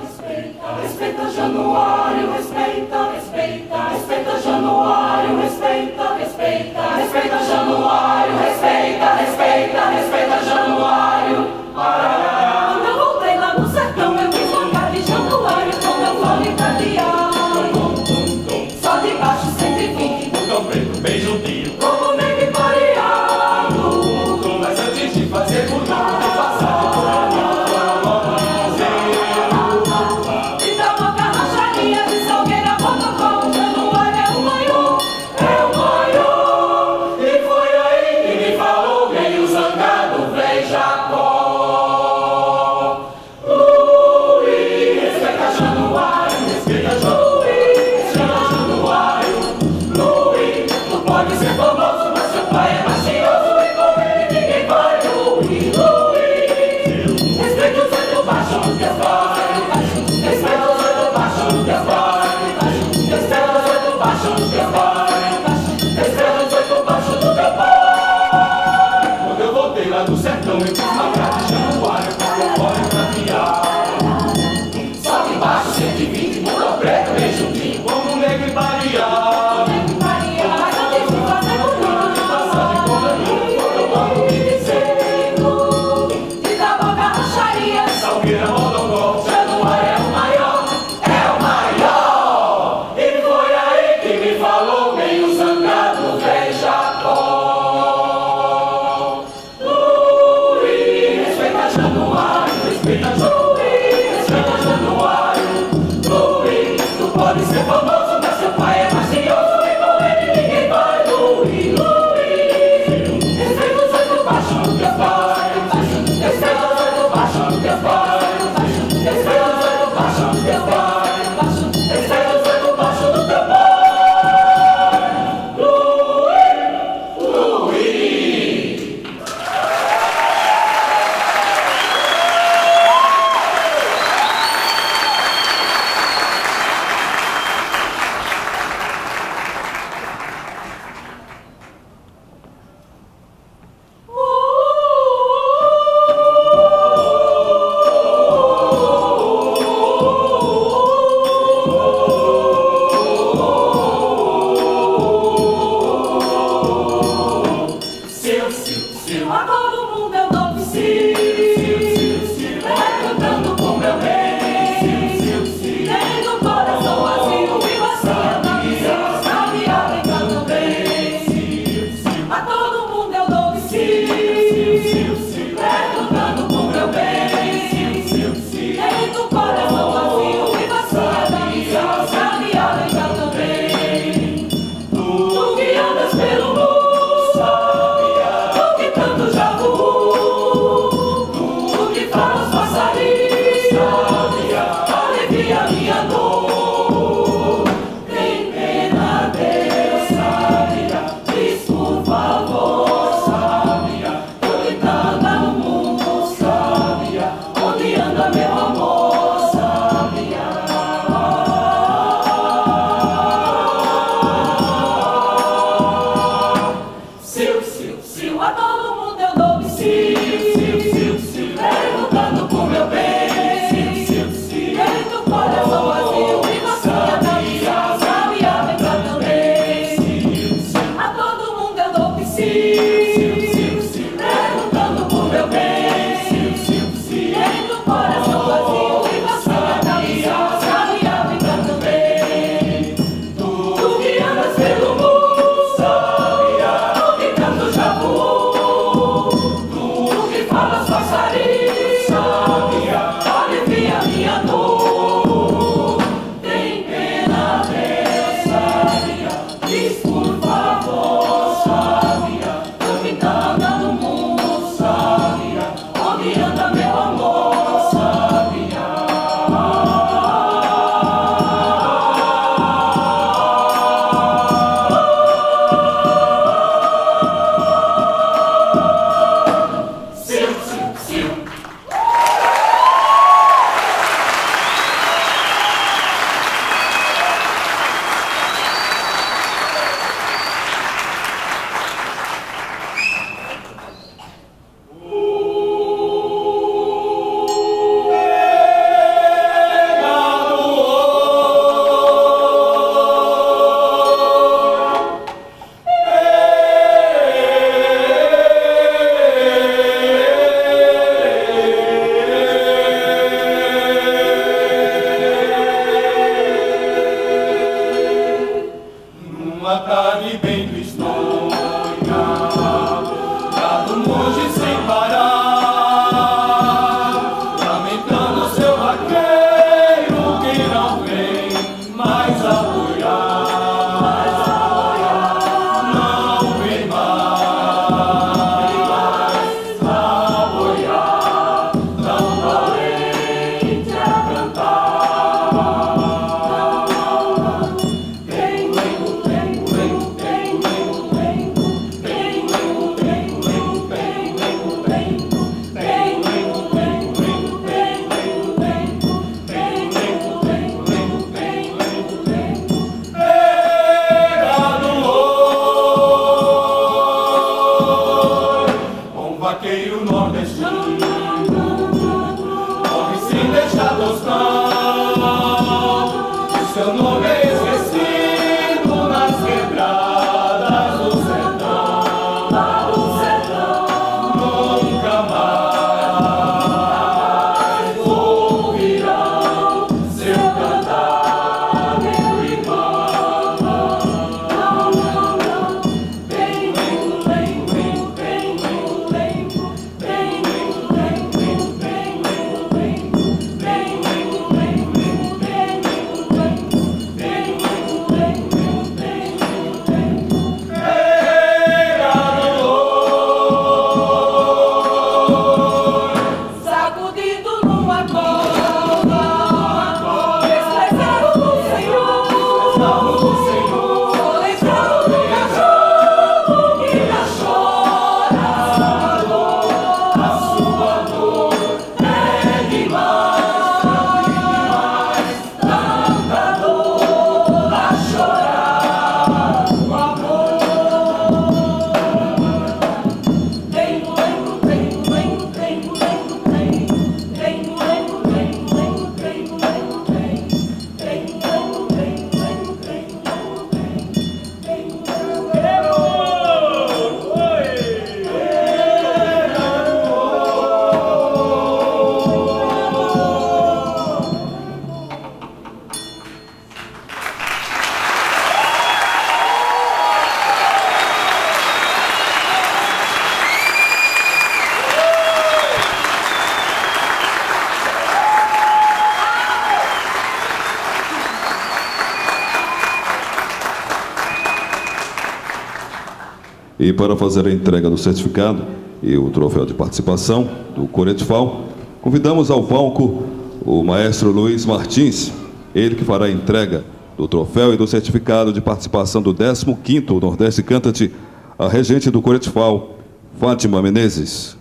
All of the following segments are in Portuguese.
respeita, respeita Januário, respeita, respeita, respeita Januário, respeita, respeita, respeita Januário, respeita. ご seu, seu, seu. A todo mundo eu não psiu. coração. Uma nordestino Morre sem deixar tostão O seu nome soletrado E para fazer a entrega do certificado e o troféu de participação do Coretifal, convidamos ao palco o maestro Luiz Martins, ele que fará a entrega do troféu e do certificado de participação do 15º Nordeste Canta-te, a regente do Coretifal, Fátima Menezes.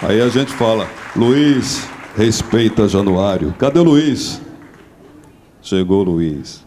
Aí a gente fala, Luiz, respeita Januário. Cadê o Luiz? Chegou o Luiz.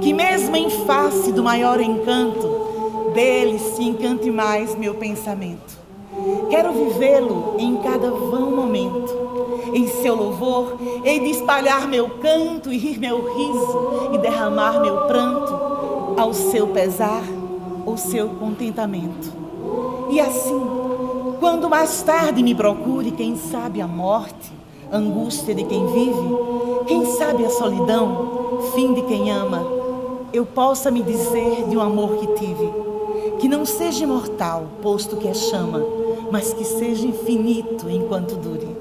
Que mesmo em face do maior encanto, dele se encante mais meu pensamento. Quero vivê-lo em cada vão momento. Em seu louvor, hei de espalhar meu canto e rir meu riso e derramar meu pranto ao seu pesar ou seu contentamento. E assim, quando mais tarde me procure, quem sabe a morte, angústia de quem vive, quem sabe a solidão, fim de quem ama, eu possa me dizer de um amor que tive, que não seja imortal, posto que é chama, mas que seja infinito enquanto dure.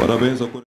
Parabéns ao